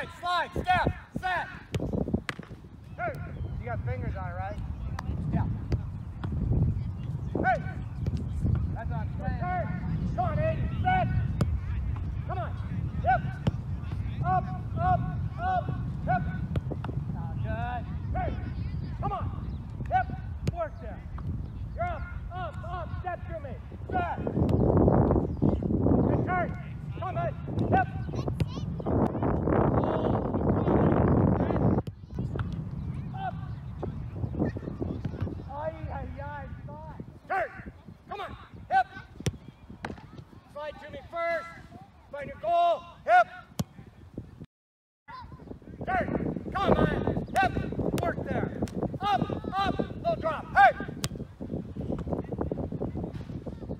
slide, slide, step, set. Hey, you got fingers on it, right? Yeah. Hey. Nicole. Hip. Turn. Come on. Hip. Work there. Up, up. Little drop. Hey.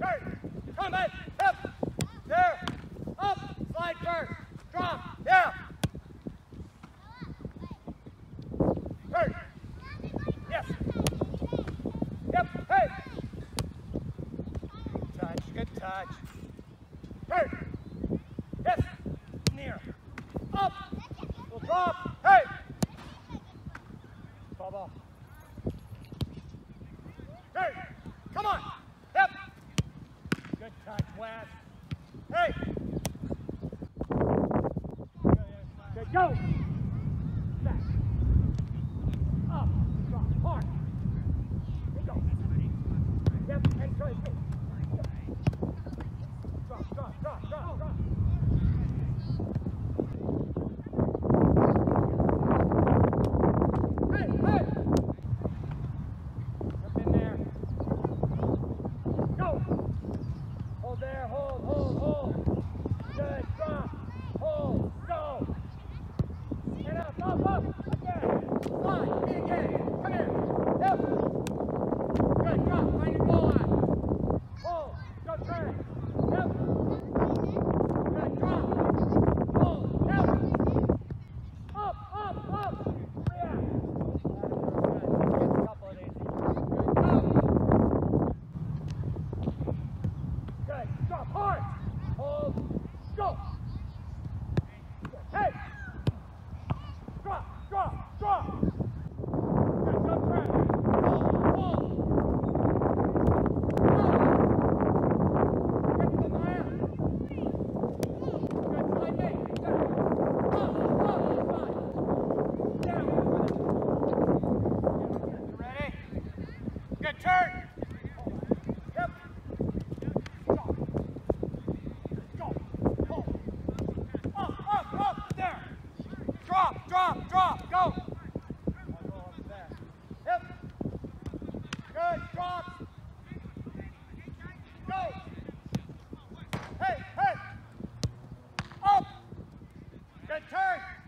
Turn. Come on. Hip. There. Up. Slide turn. Drop. Yeah. Touch. Good up, up, up, again. Slide, again. Come here. Yep. Good, drop, find your goal line. Hold, go track. Yep. Good, drop. Hold, yep. Up, up, up. Yeah. Good, couple of these. Good, go. Good. Drop hard. Hold. Go. Good. Hey. Drop. Drop. Drop. Good. Jump track. Hold. Hold. Go. Get to the Mya. Good. Slide me. Good. Up. Up. Slide. Down. You ready? Good turn. Yep. Stop. Go. Hold. Up, up, up. There. Drop, drop, drop. Go. Yep. Good. Drop. Go. Hey, hey. Up. Good turn.